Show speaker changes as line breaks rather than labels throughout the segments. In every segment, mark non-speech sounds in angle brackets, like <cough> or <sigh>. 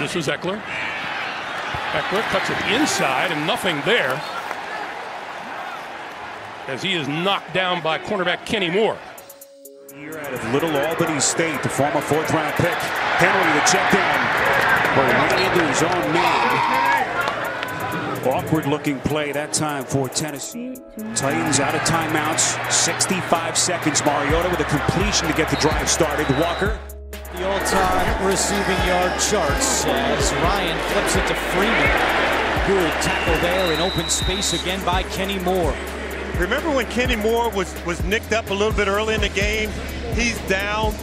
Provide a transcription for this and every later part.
This is Ekeler. Ekeler cuts it inside and nothing there as he is knocked down by cornerback Kenny Moore.
Year out of Little Albany State, the former fourth round pick. Henry the check down. But into his own man. Awkward looking play that time for Tennessee. Titans out of timeouts. 65 seconds. Mariota with a completion to get the drive started. Walker.
The all-time receiving yard charts as Ryan flips it to Freeman. Good tackle there in open space again by Kenny Moore.
Remember when Kenny Moore was, was nicked up a little bit early in the game? He's down,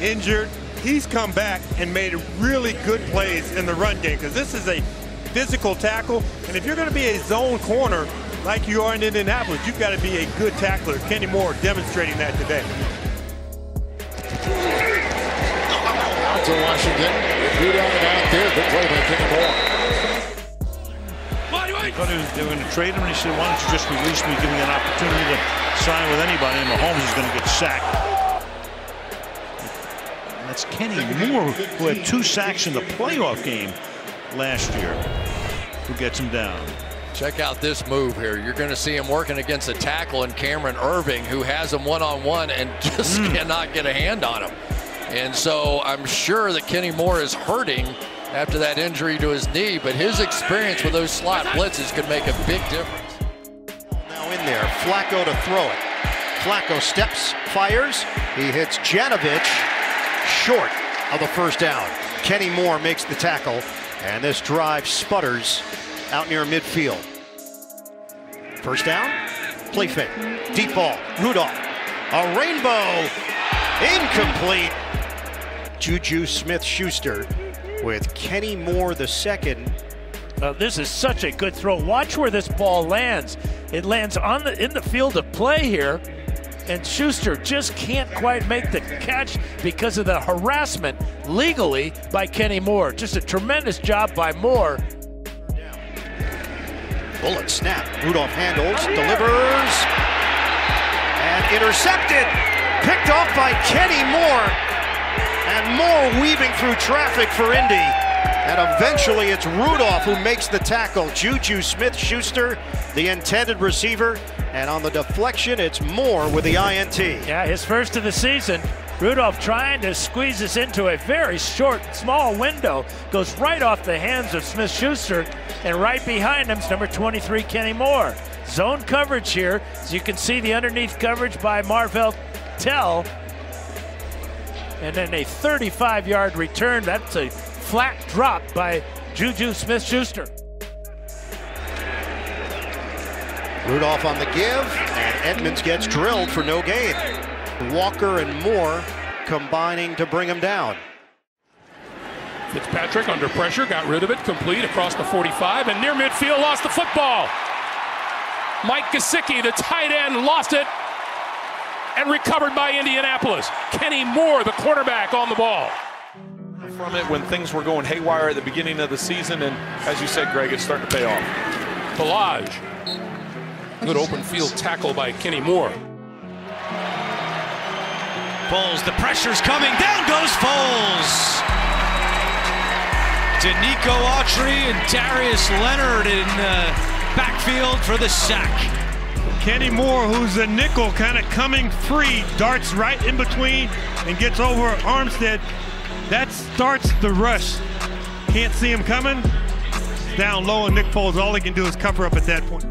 injured. He's come back and made really good plays in the run game because this is a physical tackle. And if you're going to be a zone corner like you are in Indianapolis, you've got to be a good tackler. Kenny Moore demonstrating that today.
Out to Washington. Beat on it out there. Good play by Kenny Moore.
But he was going to trade him, and he said, why don't you just release me, give me an opportunity to sign with anybody, and Mahomes is going to get sacked. And that's Kenny Moore, who had two sacks in the playoff game last year, who gets him down.
Check out this move here. You're going to see him working against a tackle in Cameron Erving, who has him one-on-one and <laughs> just mm. cannot get a hand on him. And so I'm sure that Kenny Moore is hurting after that injury to his knee, but his experience with those slot blitzes could make a big difference.
Now in there, Flacco to throw it. Flacco steps, fires. He hits Janovich short of the first down. Kenny Moore makes the tackle, and this drive sputters out near midfield. First down, play fake, deep ball, Rudolph, a rainbow, incomplete. Juju Smith-Schuster with Kenny Moore the second.
Uh, this is such a good throw. Watch where this ball lands. It lands on the in the field of play here, and Schuster just can't quite make the catch because of the harassment legally by Kenny Moore. Just a tremendous job by Moore.
Bullet snap. Rudolph handles, delivers, and intercepted. Picked off by Kenny Moore. And Moore weaving through traffic for Indy. And eventually it's Rudolph who makes the tackle. Juju Smith Schuster, the intended receiver. And on the deflection, it's Moore with the INT.
Yeah, his first of the season. Rudolph trying to squeeze this into a very short, small window. Goes right off the hands of Smith Schuster. And right behind him is number 23, Kenny Moore. Zone coverage here. As you can see, the underneath coverage by Marvell Tell and then a 35 yard return. That's a flat drop by Juju Smith Schuster.
Rudolph on the give, and Edmunds gets drilled for no gain. Walker and Moore combining to bring him down.
Fitzpatrick under pressure, got rid of it, complete across the 45, and near midfield lost the football. Mike Gesicki, the tight end, lost it and recovered by Indianapolis. Kenny Moore, the quarterback, on the ball.
From it when things were going haywire at the beginning of the season, and as you said, Greg, it's starting to pay off.
Ballage. Good open field tackle by Kenny Moore.
Foles, the pressure's coming. Down goes Foles. Denico Autry and Darius Leonard in the backfield for the sack.
Kenny Moore, who's a nickel, kind of coming free, darts right in between and gets over Armstead. That starts the rush. Can't see him coming. Down low, and Nick Foles, all he can do is cover up at that point.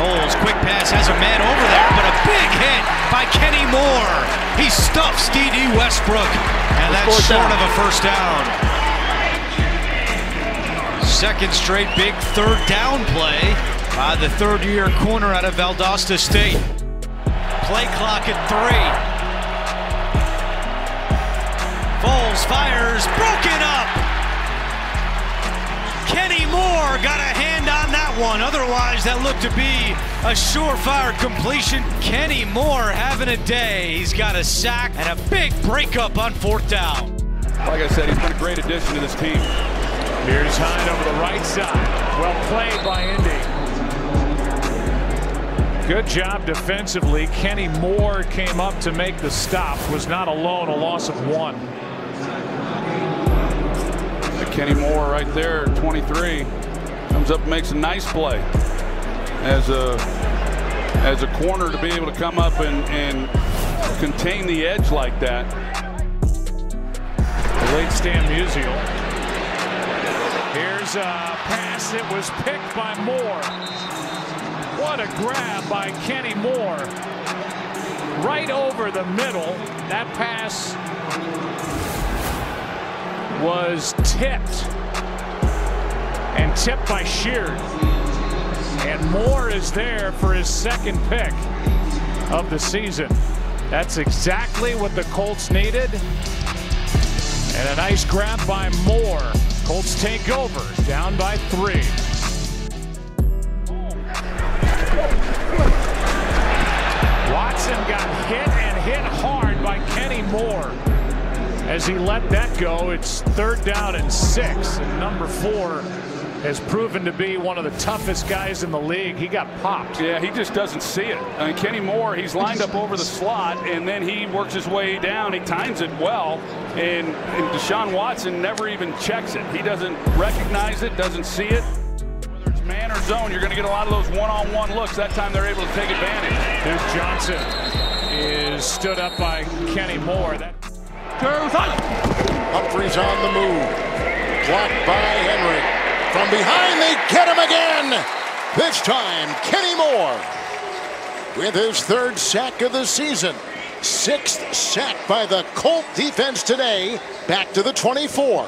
Foles, quick pass, has a man over there, but a big hit by Kenny Moore. He stuffs Dede Westbrook, and that's short down. of a first down. Second straight big third down play by the third year corner out of Valdosta State. Play clock at three. Foles fires, broken up. Kenny Moore got a hand on that one. Otherwise, that looked to be a surefire completion. Kenny Moore having a day. He's got a sack and a big breakup on fourth down.
Like I said, he's been a great addition to this team.
Here's Hine over the right side. Well played by Indy. Good job defensively. Kenny Moore came up to make the stop. Was not alone, a loss of one.
Kenny Moore right there, 23, comes up and makes a nice play as a as a corner to be able to come up and, and contain the edge like that.
The late Stan Musial. Here's a pass that was picked by Moore. What a grab by Kenny Moore. Right over the middle. That pass was tipped. And tipped by Sheard. And Moore is there for his second pick of the season. That's exactly what the Colts needed. And a nice grab by Moore. Colts take over, down by three. Moore. As he let that go, it's third down and six. And number four has proven to be one of the toughest guys in the league. He got popped.
Yeah, he just doesn't see it. I mean, Kenny Moore, he's lined up over the slot, and then he works his way down. He times it well, and, and Deshaun Watson never even checks it. He doesn't recognize it, doesn't see it. Whether it's man or zone, you're going to get a lot of those one-on-one looks. That time they're able to take advantage.
Here's Johnson is stood up by Kenny Moore. That
Humphries on the move. Blocked by Henry. From behind, they get him again. This time, Kenny Moore with his third sack of the season. Sixth sack by the Colt defense today. Back to the 24.